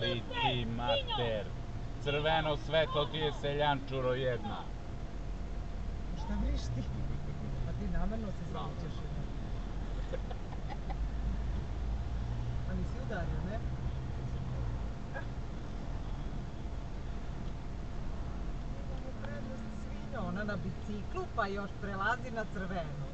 li ti mater? Crveno svetlo ti je seljan čuro jedna. Šta viš ti? Pa ti namerno se zavučeš. A nisi udario, ne? Svinja ona na biciklu pa još prelazi na crveno.